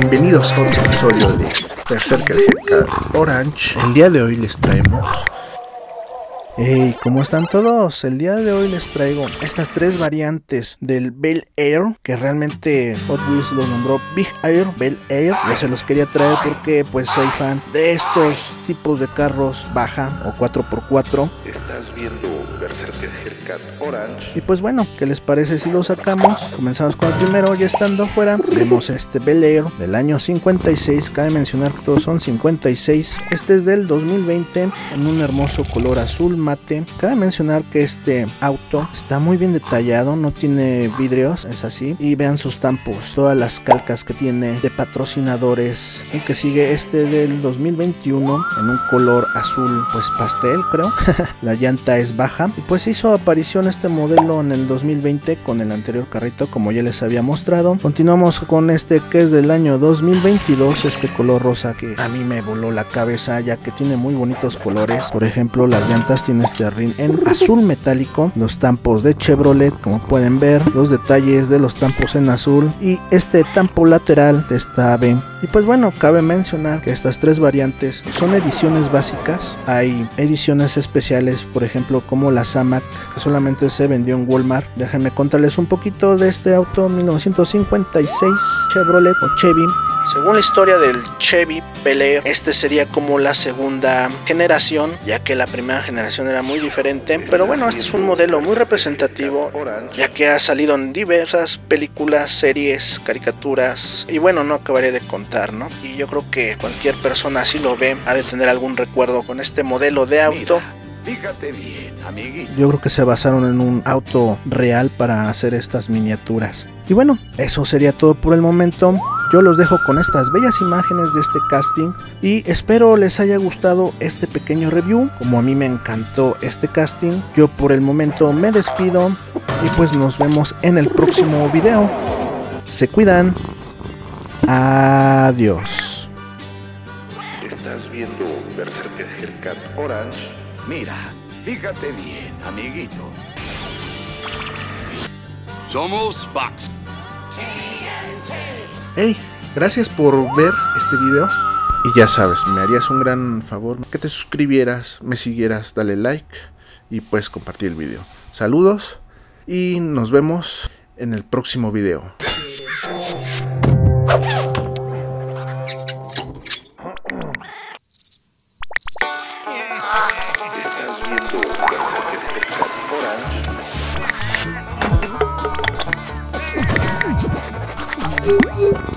bienvenidos a otro episodio de Berserker Hellcat Orange. El día de hoy les traemos Hey, ¿cómo están todos? El día de hoy les traigo estas tres variantes del Bel Air, que realmente Hot Wheels lo nombró Big Air, Bel Air. Yo se los quería traer porque pues soy fan de estos tipos de carros baja o 4x4. Estás viendo Berserker Orange. Y pues bueno, ¿qué les parece si lo sacamos? Comenzamos con el primero, ya estando afuera, vemos este Bel del año 56. Cabe mencionar que todos son 56. Este es del 2020 en un hermoso color azul mate. Cabe mencionar que este auto está muy bien detallado, no tiene vidrios, es así. Y vean sus tampos, todas las calcas que tiene de patrocinadores. Y que sigue este del 2021 en un color azul, pues pastel, creo. La llanta es baja. Pues hizo aparición este modelo en el 2020 con el anterior carrito, como ya les había mostrado. Continuamos con este que es del año 2022, este color rosa que a mí me voló la cabeza ya que tiene muy bonitos colores. Por ejemplo, las llantas tienen este ring en azul metálico, los tampos de Chevrolet, como pueden ver, los detalles de los tampos en azul y este tampo lateral de esta ave. Y pues bueno, cabe mencionar que estas tres variantes son ediciones básicas. Hay ediciones especiales, por ejemplo, como la Samac, que solamente se vendió en Walmart. Déjenme contarles un poquito de este auto 1956 Chevrolet o Chevy según la historia del Chevy Bel este sería como la segunda generación, ya que la primera generación era muy diferente. Pero bueno, este es un modelo muy representativo, ya que ha salido en diversas películas, series, caricaturas. Y bueno, no acabaré de contar, ¿no? Y yo creo que cualquier persona así lo ve, ha de tener algún recuerdo con este modelo de auto. Fíjate bien, amiguito. Yo creo que se basaron en un auto real para hacer estas miniaturas. Y bueno, eso sería todo por el momento. Yo los dejo con estas bellas imágenes de este casting y espero les haya gustado este pequeño review. Como a mí me encantó este casting, yo por el momento me despido y pues nos vemos en el próximo video. Se cuidan. Adiós. Estás viendo Berserker Orange. Mira, fíjate bien, amiguito. Somos Bugs. Hey, gracias por ver este video. Y ya sabes, me harías un gran favor que te suscribieras, me siguieras, dale like y puedes compartir el video. Saludos y nos vemos en el próximo video. Woo!